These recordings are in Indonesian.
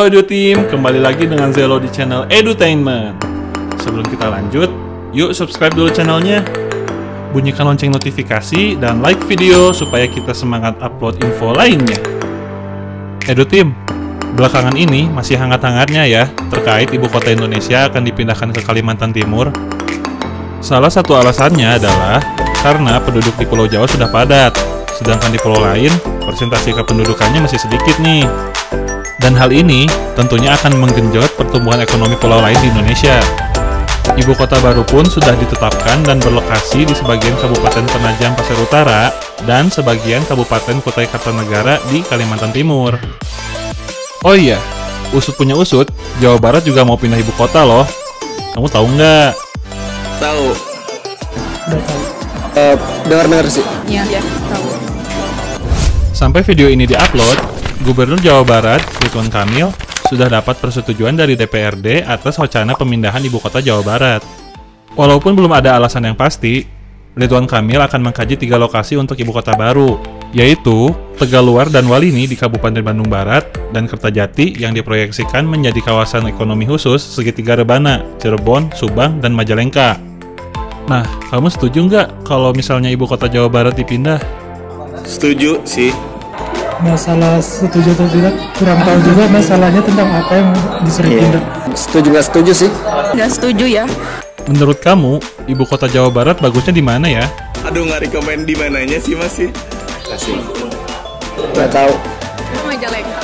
Halo Edu Team, kembali lagi dengan Zelo di channel Edutainment. Sebelum kita lanjut, yuk subscribe dulu channelnya. Bunyikan lonceng notifikasi dan like video supaya kita semangat upload info lainnya. Edu Team, belakangan ini masih hangat-hangatnya ya terkait ibu kota Indonesia akan dipindahkan ke Kalimantan Timur. Salah satu alasannya adalah karena penduduk di Pulau Jawa sudah padat, sedangkan di pulau lain persentase kependudukannya masih sedikit nih. Dan hal ini tentunya akan menggenjot pertumbuhan ekonomi pulau lain di Indonesia. Ibu kota baru pun sudah ditetapkan dan berlokasi di sebagian Kabupaten Penajam Pasir Utara dan sebagian Kabupaten Kutai Kartanegara di Kalimantan Timur. Oh iya, usut punya usut, Jawa Barat juga mau pindah ibu kota loh. Kamu tahu nggak? Tahu. Eh, dengar-dengar sih. Iya, tahu. Sampai video ini diupload, Gubernur Jawa Barat, Ridwan Kamil, sudah dapat persetujuan dari DPRD atas wacana pemindahan ibu kota Jawa Barat. Walaupun belum ada alasan yang pasti, Ridwan Kamil akan mengkaji tiga lokasi untuk ibu kota baru, yaitu Tegaluar dan Walini di Kabupaten Bandung Barat, dan Kertajati yang diproyeksikan menjadi kawasan ekonomi khusus segitiga Rebana, Cirebon, Subang, dan Majalengka. Nah, kamu setuju nggak kalau misalnya ibu kota Jawa Barat dipindah? Setuju sih. Masalah setuju atau tidak kurang tahu juga masalahnya tentang apa yang disuruh pindah. Setuju nggak setuju sih? Nggak setuju ya. Menurut kamu, ibu kota Jawa Barat bagusnya di mana ya? Aduh nggak rekomend di mananya sih masih. Kasih. Nggak tahu. Majalengka.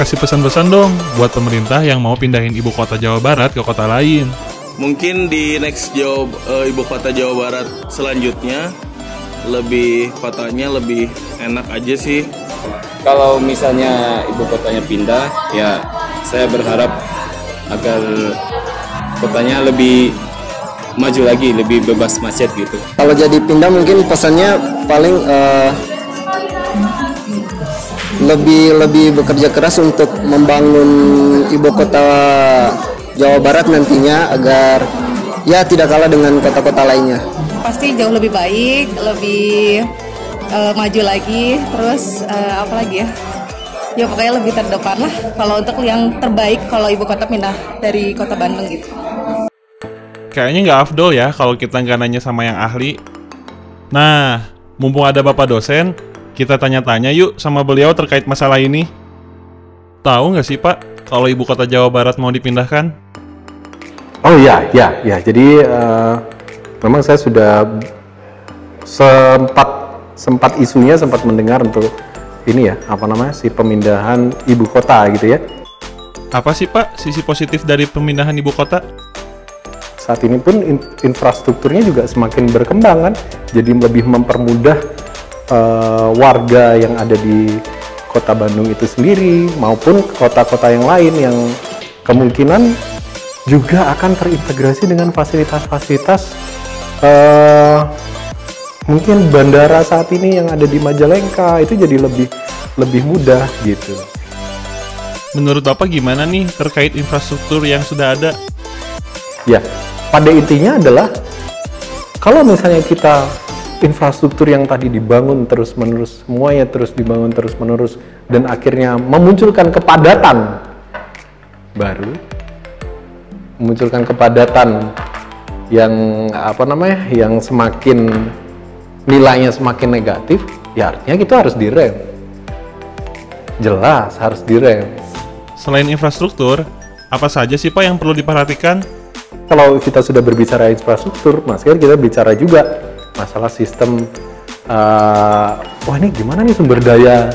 Kasih pesan-pesan dong buat pemerintah yang mau pindahin ibu kota Jawa Barat ke kota lain. Mungkin di next Jawa, eh, ibu kota Jawa Barat selanjutnya lebih kotanya lebih enak aja sih. kalau misalnya ibu kotanya pindah ya saya berharap agar kotanya lebih maju lagi lebih bebas macet gitu Kalau jadi pindah mungkin pesannya paling eh, lebih lebih bekerja keras untuk membangun ibu kota Jawa Barat nantinya agar ya tidak kalah dengan kota-kota lainnya. Pasti jauh lebih baik, lebih eh, maju lagi, terus eh, apa lagi ya? Ya pokoknya lebih terdepan lah. Kalau untuk yang terbaik, kalau ibu kota pindah dari kota Bandung gitu. Kayaknya nggak afdol ya kalau kita nggak nanya sama yang ahli. Nah, mumpung ada bapak dosen, kita tanya-tanya yuk sama beliau terkait masalah ini. Tahu nggak sih pak, kalau ibu kota Jawa Barat mau dipindahkan? Oh iya, ya, ya. Jadi eh, memang saya sudah sempat sempat isunya sempat mendengar untuk ini ya apa namanya si pemindahan ibu kota gitu ya. Apa sih pak sisi positif dari pemindahan ibu kota? Saat ini pun in- infrastrukturnya juga semakin berkembang kan, jadi lebih mempermudah eh, warga yang ada di kota Bandung itu sendiri maupun kota-kota yang lain yang kemungkinan juga akan terintegrasi dengan fasilitas-fasilitas eh, mungkin bandara saat ini yang ada di Majalengka itu jadi lebih lebih mudah gitu. Menurut bapak gimana nih terkait infrastruktur yang sudah ada? Ya, pada intinya adalah kalau misalnya kita infrastruktur yang tadi dibangun terus-menerus, semuanya terus dibangun terus-menerus dan akhirnya memunculkan kepadatan baru, memunculkan kepadatan yang apa namanya, yang semakin nilainya semakin negatif, ya artinya kita harus direm. Jelas harus direm. Selain infrastruktur, apa saja sih pak yang perlu diperhatikan? kalau kita sudah berbicara infrastruktur, mas kan kita bicara juga masalah sistem. eh, wah ini gimana nih sumber daya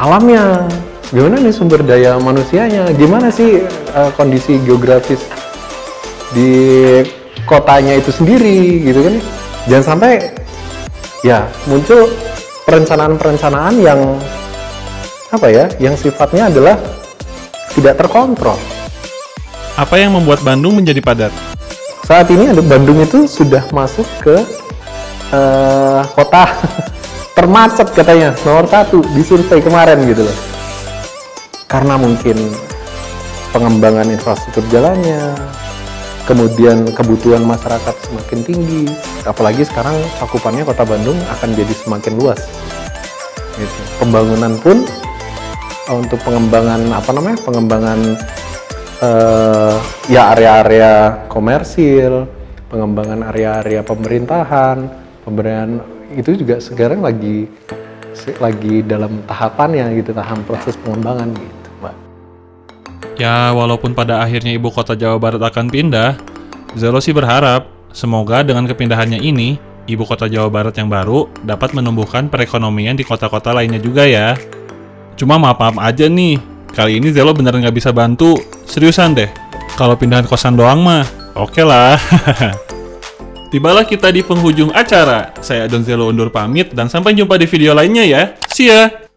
alamnya? Gimana nih sumber daya manusianya? Gimana sih eh, kondisi geografis di kotanya itu sendiri, gitu kan? Jangan sampai ya muncul perencanaan-perencanaan yang apa ya, yang sifatnya adalah tidak terkontrol. Apa yang membuat Bandung menjadi padat? saat ini ada Bandung itu sudah masuk ke eh, kota termacet katanya nomor satu di survei kemarin gitu loh karena mungkin pengembangan infrastruktur jalannya kemudian kebutuhan masyarakat semakin tinggi apalagi sekarang cakupannya kota Bandung akan jadi semakin luas gitu. pembangunan pun eh, untuk pengembangan apa namanya pengembangan eh, ya area-area komersil, pengembangan area-area pemerintahan, pemberian itu juga sekarang lagi lagi dalam tahapannya gitu, tahap proses pengembangan gitu. Ya, walaupun pada akhirnya ibu kota Jawa Barat akan pindah, Zelo sih berharap semoga dengan kepindahannya ini, ibu kota Jawa Barat yang baru dapat menumbuhkan perekonomian di kota-kota lainnya juga ya. Cuma maaf-maaf aja nih, kali ini Zelo beneran nggak bisa bantu. Seriusan deh, kalau pindahan kosan doang mah, oke lah. Tibalah kita di penghujung acara. Saya Don Zelo undur pamit dan sampai jumpa di video lainnya ya. See ya!